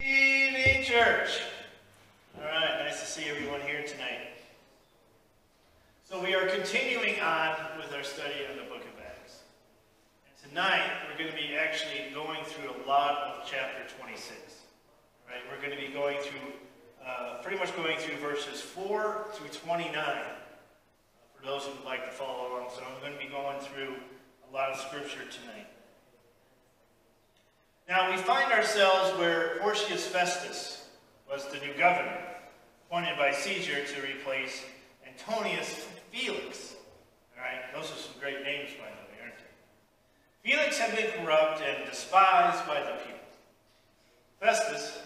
Evening, church. All right, nice to see everyone here tonight. So we are continuing on with our study on the book of Acts. And tonight, we're going to be actually going through a lot of chapter 26. All right, we're going to be going through, uh, pretty much going through verses 4 through 29. Uh, for those who would like to follow along, so I'm going to be going through a lot of scripture tonight. Now, we find ourselves where Porcius Festus was the new governor, appointed by Caesar to replace Antonius Felix. All right, those are some great names, by the way, aren't they? Felix had been corrupt and despised by the people. Festus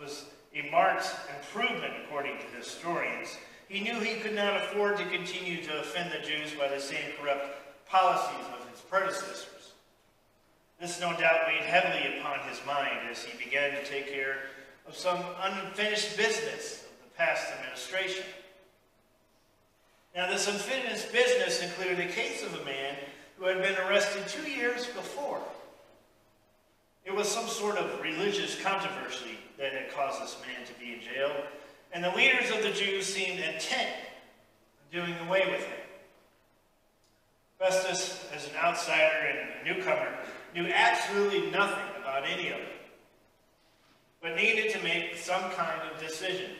was a marked improvement, according to historians. He knew he could not afford to continue to offend the Jews by the same corrupt policies of his predecessors. This no doubt weighed heavily upon his mind as he began to take care of some unfinished business of the past administration. Now, this unfinished business included a case of a man who had been arrested two years before. It was some sort of religious controversy that had caused this man to be in jail, and the leaders of the Jews seemed intent on doing away with him. Festus, as an outsider and a newcomer, knew absolutely nothing about any of it, but needed to make some kind of decision.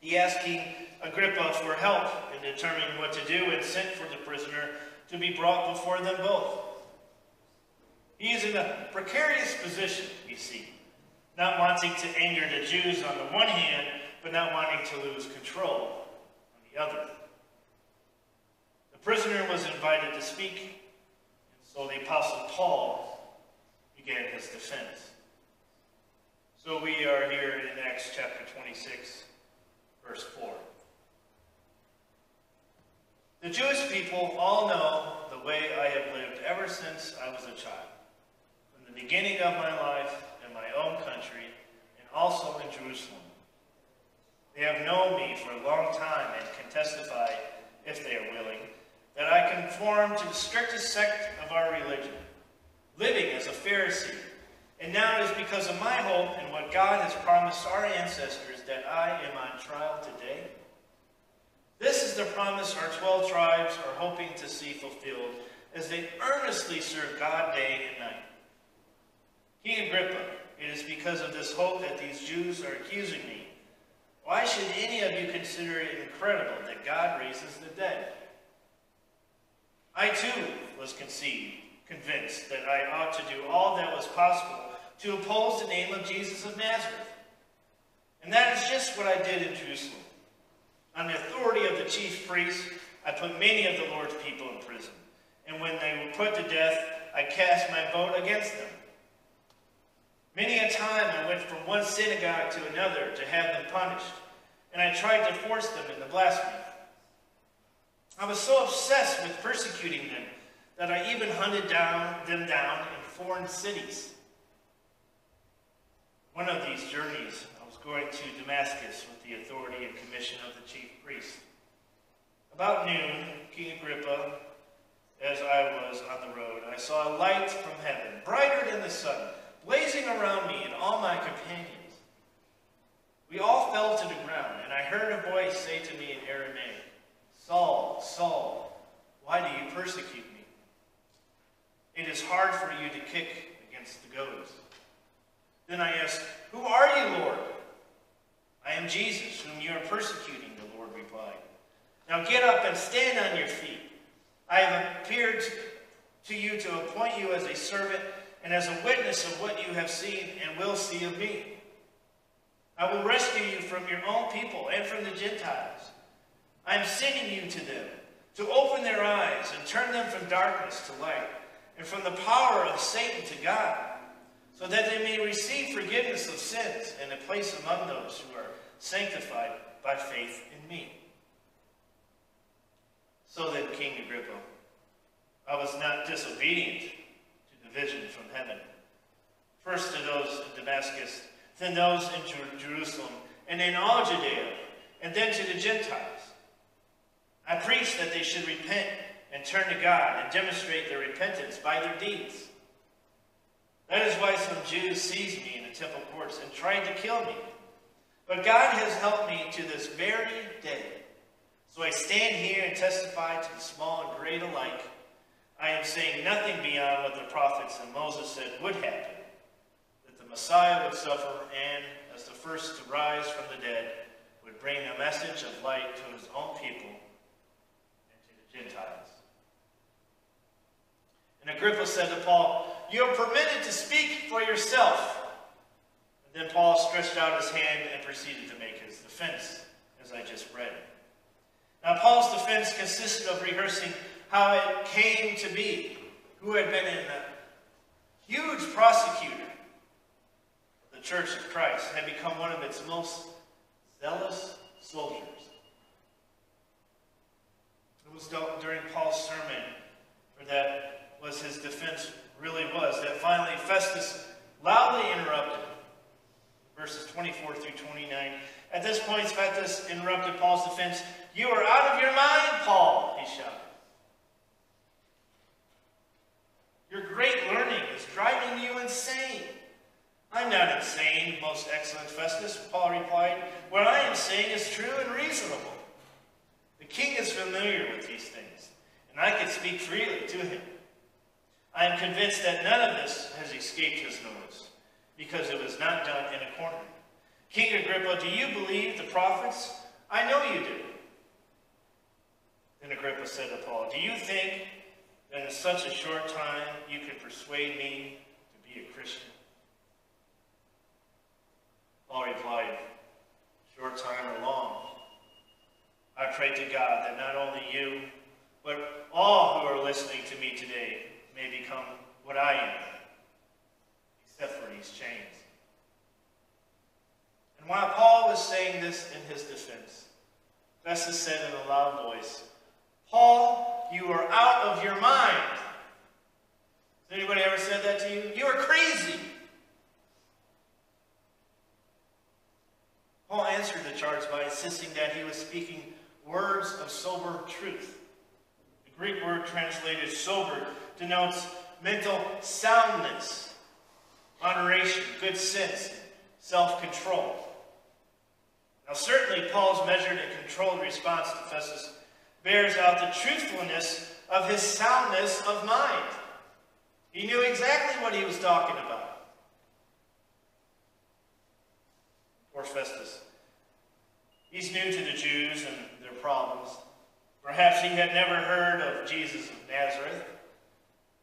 He asked King Agrippa for help in determining what to do and sent for the prisoner to be brought before them both. He is in a precarious position, we see, not wanting to anger the Jews on the one hand, but not wanting to lose control on the other. The prisoner was invited to speak so the Apostle Paul began his defense. So we are here in Acts chapter 26, verse 4. The Jewish people all know the way I have lived ever since I was a child, from the beginning of my life in my own country and also in Jerusalem. They have known me for a long time and can testify, if they are willing, that I conform to the strictest sect of our religion, living as a Pharisee. And now it is because of my hope and what God has promised our ancestors that I am on trial today. This is the promise our 12 tribes are hoping to see fulfilled as they earnestly serve God day and night. King Agrippa, it is because of this hope that these Jews are accusing me. Why should any of you consider it incredible that God raises the dead? I too was conceived, convinced that I ought to do all that was possible to oppose the name of Jesus of Nazareth. And that is just what I did in Jerusalem. On the authority of the chief priests, I put many of the Lord's people in prison. And when they were put to death, I cast my vote against them. Many a time I went from one synagogue to another to have them punished, and I tried to force them into blasphemy. I was so obsessed with persecuting them that I even hunted down them down in foreign cities. One of these journeys, I was going to Damascus with the authority and commission of the chief priest. About noon, King Agrippa, as I was on the road, I saw a light from heaven, brighter than the sun, blazing around me and all my companions. We all fell to the ground, and I heard a voice say to me in Aramaic, Saul, Saul, why do you persecute me? It is hard for you to kick against the goads. Then I asked, Who are you, Lord? I am Jesus, whom you are persecuting, the Lord replied. Now get up and stand on your feet. I have appeared to you to appoint you as a servant and as a witness of what you have seen and will see of me. I will rescue you from your own people and from the Gentiles I am sending you to them to open their eyes and turn them from darkness to light and from the power of Satan to God, so that they may receive forgiveness of sins and a place among those who are sanctified by faith in me. So then, King Agrippa, I was not disobedient to the vision from heaven. First to those in Damascus, then those in Jerusalem, and in all Judea, and then to the Gentiles. I preach that they should repent and turn to God and demonstrate their repentance by their deeds. That is why some Jews seized me in the temple courts and tried to kill me. But God has helped me to this very day. So I stand here and testify to the small and great alike. I am saying nothing beyond what the prophets and Moses said would happen that the Messiah would suffer and, as the first to rise from the dead, would bring a message of light to his own people and to the Gentiles. And Agrippa said to Paul, You are permitted to speak for yourself. And then Paul stretched out his hand and proceeded to make his defense, as I just read. Now, Paul's defense consisted of rehearsing how it came to be, who had been in a huge prosecutor the Church of Christ, had become one of its most zealous soldiers. It was during Paul's sermon, or that was his defense really was, that finally Festus loudly interrupted, verses 24 through 29. At this point, Festus interrupted Paul's defense. You are out of your mind, Paul, he shouted. Your great learning is driving you insane. I'm not insane, most excellent Festus, Paul replied. What I am saying is true and reasonable. The king is familiar with these things, and I can speak freely to him. I am convinced that none of this has escaped his notice, because it was not done in a corner. King Agrippa, do you believe the prophets? I know you do. Then Agrippa said to Paul, Do you think that in such a short time you could persuade me to be a Christian? Paul replied, Short time or long. I pray to God that not only you, but all who are listening to me today may become what I am, chains. And while Paul was saying this in his defense, Festus said in a loud voice, Paul, you are out of your mind. Has anybody ever said that to you? You are crazy. Paul answered the charge by insisting that he was speaking words of sober truth. The Greek word translated sober denotes mental soundness, moderation, good sense, self-control. Now certainly Paul's measured and controlled response to Festus bears out the truthfulness of his soundness of mind. He knew exactly what he was talking about. Poor Festus. He's new to the Jews and their problems. Perhaps he had never heard of Jesus of Nazareth.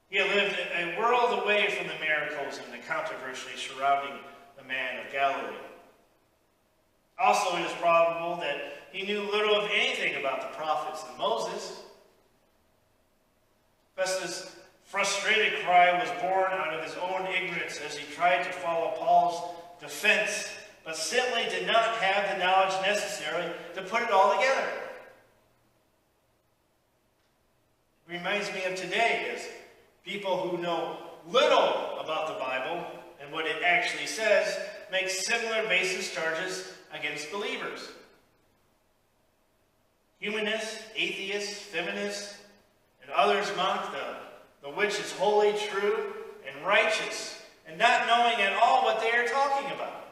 He lived a world away from the miracles and the controversy surrounding the man of Galilee. Also, it is probable that he knew little of anything about the prophets and Moses. Festus' frustrated cry was born out of his own ignorance as he tried to follow Paul's defense, but simply did not have the knowledge necessary to put it all together. It reminds me of today as people who know little about the Bible and what it actually says make similar basis charges against believers. Humanists, atheists, feminists, and others mock the, the which is wholly true and righteous, and not knowing at all what they are talking about.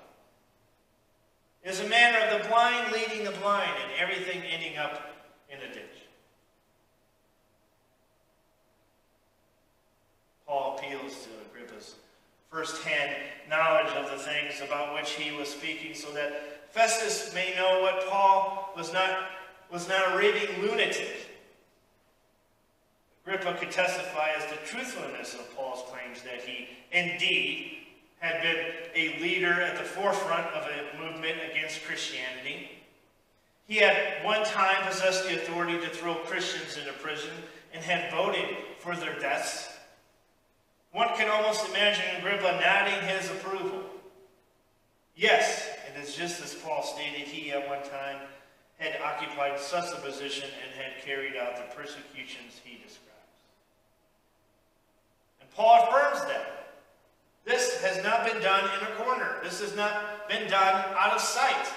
It is a manner of the blind leading the blind, and everything ending up in a ditch. Paul appeals to Agrippa's first-hand knowledge of the things about which he was speaking so that Festus may know what Paul was not was not a raving lunatic. Agrippa could testify as the truthfulness of Paul's claims that he indeed had been a leader at the forefront of a movement against Christianity. He had one time possessed the authority to throw Christians into prison and had voted for their deaths. One can almost imagine Agrippa nodding his approval. Yes, it is just as Paul stated he at one time had occupied such a position and had carried out the persecutions he describes. And Paul affirms that. This has not been done in a corner. This has not been done out of sight.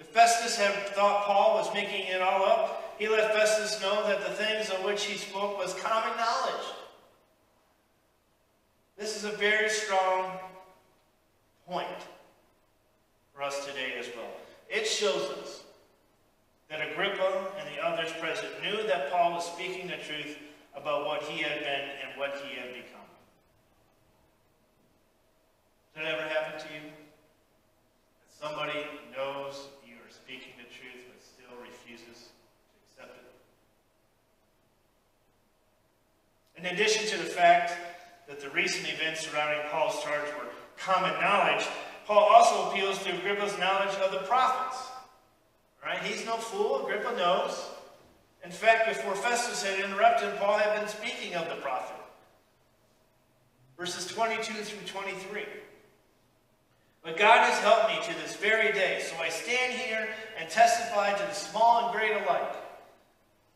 If Festus had thought Paul was making it all up, he let Festus know that the things of which he spoke was common knowledge. This is a very strong point for us today as well. It shows us that Agrippa and the others present knew that Paul was speaking the truth about what he had been and what he had become. Did that ever happen to you? That somebody knows you are speaking the truth but still refuses to accept it? In addition to the fact that the recent events surrounding Paul's charge were common knowledge, Paul also appeals to Agrippa's knowledge of the prophets. Right? He's no fool. Agrippa knows. In fact, before Festus had interrupted, Paul had been speaking of the prophet. Verses 22 through 23. But God has helped me to this very day, so I stand here and testify to the small and great alike.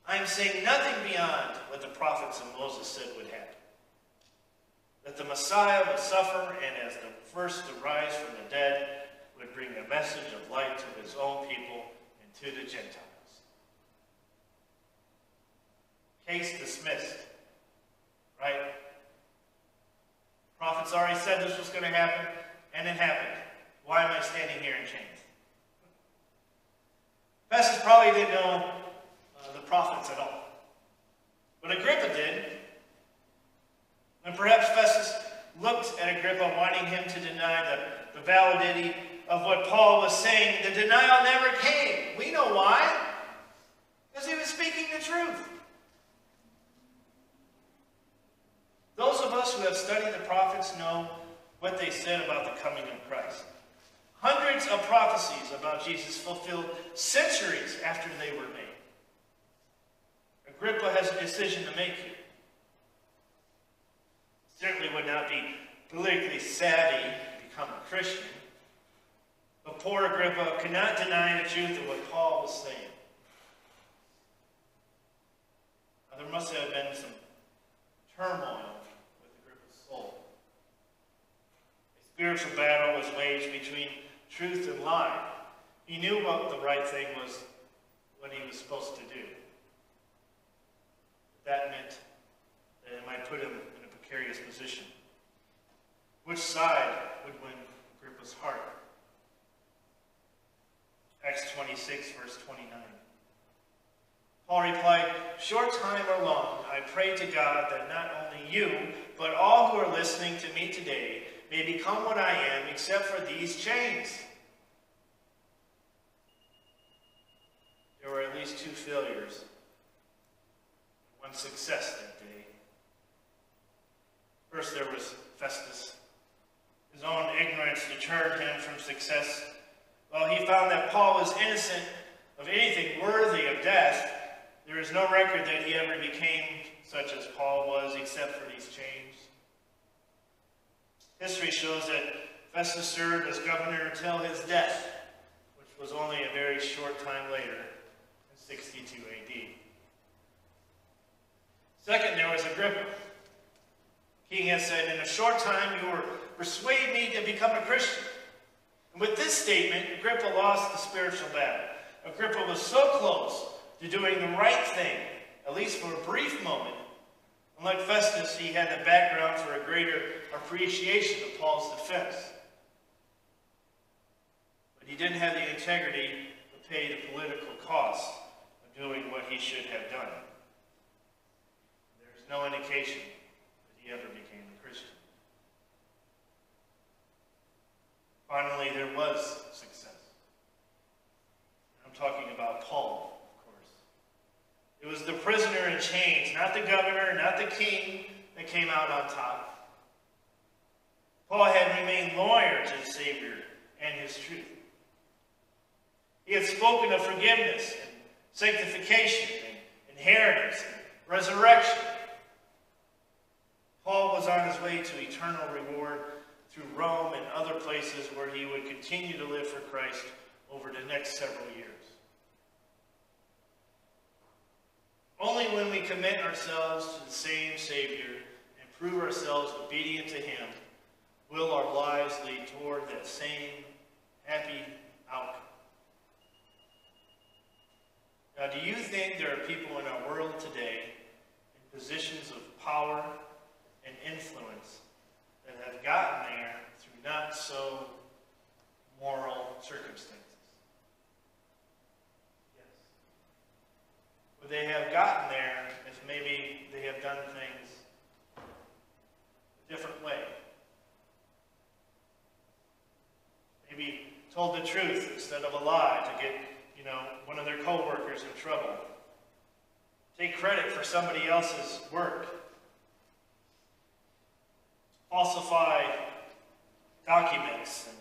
I am saying nothing beyond what the prophets and Moses said would happen. That the Messiah would suffer, and as the first to rise from the dead, would bring a message of light to his own people and to the Gentiles. Case dismissed. Right? Prophets already said this was going to happen, and it happened. Why am I standing here in chains? Festus probably didn't know uh, the prophets at all. But Agrippa did. And perhaps Festus at Agrippa, wanting him to deny the, the validity of what Paul was saying. The denial never came. We know why. Because he was speaking the truth. Those of us who have studied the prophets know what they said about the coming of Christ. Hundreds of prophecies about Jesus fulfilled centuries after they were made. Agrippa has a decision to make here. Certainly would not be politically savvy become a Christian. But poor Agrippa could not deny the truth of what Paul was saying. Now, there must have been some turmoil with Agrippa's soul. A spiritual battle was waged between truth and lie. He knew what the right thing was, what he was supposed to do. That meant that it might put him in a precarious position. Which side would win Agrippa's heart? Acts 26, verse 29. Paul replied, Short time or long, I pray to God that not only you, but all who are listening to me today may become what I am, except for these chains. There were at least two failures, one success that day. First, there was Festus. His own ignorance deterred him from success. While he found that Paul was innocent of anything worthy of death, there is no record that he ever became such as Paul was, except for these chains. History shows that Festus served as governor until his death, which was only a very short time later, in 62 AD. Second, there was Agrippa. King had said, In a short time you will persuade me to become a Christian. And with this statement, Agrippa lost the spiritual battle. Agrippa was so close to doing the right thing, at least for a brief moment, Unlike Festus, he had the background for a greater appreciation of Paul's defense. But he didn't have the integrity to pay the political cost of doing what he should have done. There's no indication that he ever became a Christian. Finally, there was success. I'm talking about Paul. Of course. It was the prisoner in chains, not the governor, not the king, that came out on top. Paul had remained loyal to the Savior and his truth. He had spoken of forgiveness and sanctification and inheritance and resurrection. Paul was on his way to eternal reward through Rome and other places where he would continue to live for Christ over the next several years. Only when we commit ourselves to the same Savior and prove ourselves obedient to Him will our lives lead toward that same happy outcome. Now, do you think there are people in our world today in positions of power and influence have gotten there through not so moral circumstances. Yes. Would they have gotten there if maybe they have done things a different way? Maybe told the truth instead of a lie to get, you know, one of their coworkers in trouble. Take credit for somebody else's work. Falsify documents and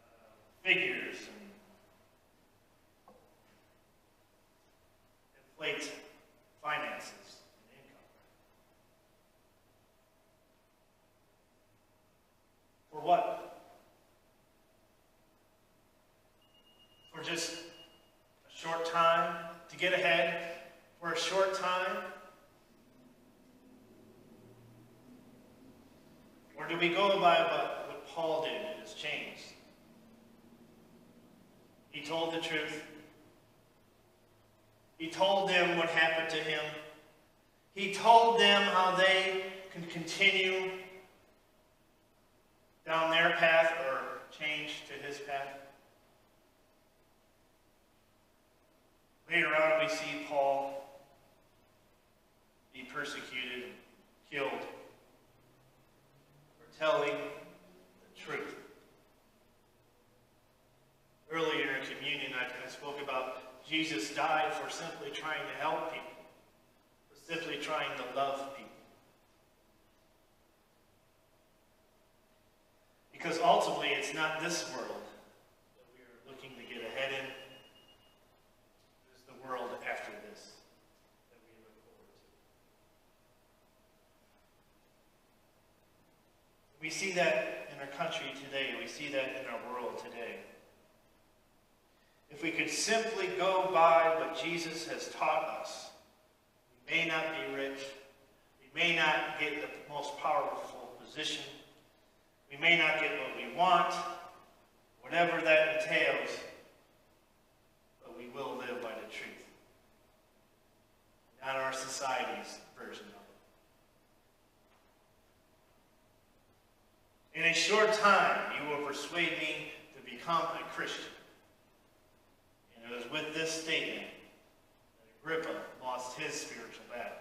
uh, figures and inflate finances and income. For what? For just a short time to get ahead? For a short time? Or do we go by what, Paul did in his chains? He told the truth. He told them what happened to him. He told them how they can continue down their path or change to his path. Later on, we see Paul be persecuted, killed for telling the truth. Earlier in communion, I, I spoke about Jesus died for simply trying to help people, for simply trying to love people. Because ultimately, it's not this world that we are looking to get ahead in. It is the world after this that we look forward to. We see that in our country today. We see that in our world today. If we could simply go by what Jesus has taught us, we may not be rich, we may not get the most powerful position, we may not get what we want, whatever that entails, but we will live by the truth. Not our society's version of it. In a short time, you will persuade me to become a Christian. And it was with this statement that Agrippa lost his spiritual battle.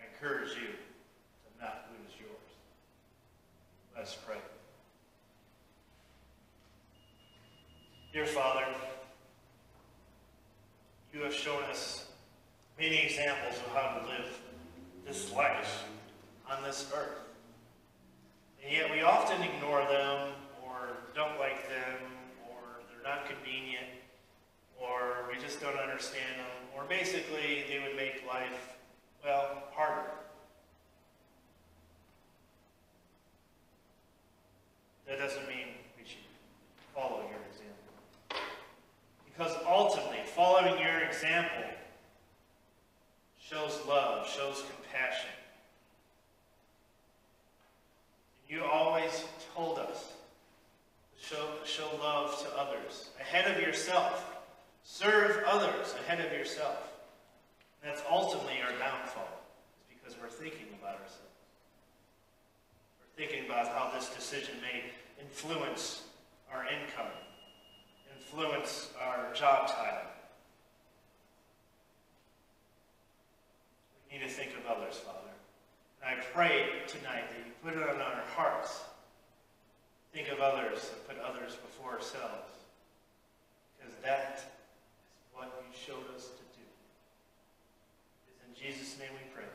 I encourage you to not lose yours. Let's pray. Dear Father, you have shown us many examples of how to live this life on this earth. And yet we often ignore them or don't like them or they're not convenient or we just don't understand them or basically they would make life, well, harder. That doesn't mean we should follow your example. Because ultimately, following your example shows love, shows compassion. You always told us to show, show love to others ahead of yourself. Serve others ahead of yourself. And that's ultimately our downfall, is because we're thinking about ourselves. We're thinking about how this decision may influence our income, influence our job title. We need to think of others, Father. And I pray tonight that you put it on our hearts. Think of others and put others before ourselves what you showed us to do. It's in Jesus' name we pray.